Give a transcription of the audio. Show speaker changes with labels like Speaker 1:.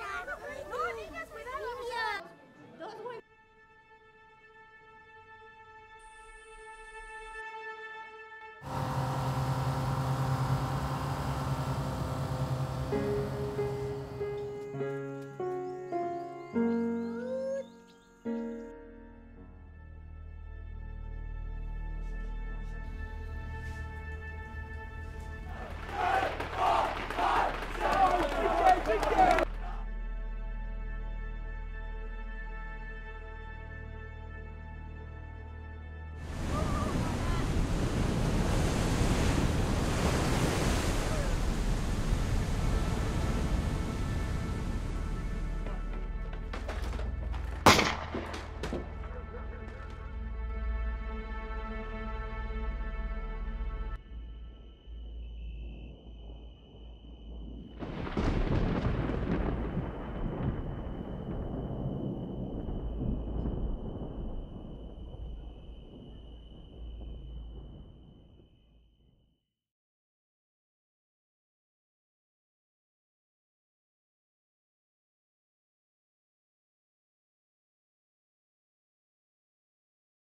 Speaker 1: сюда!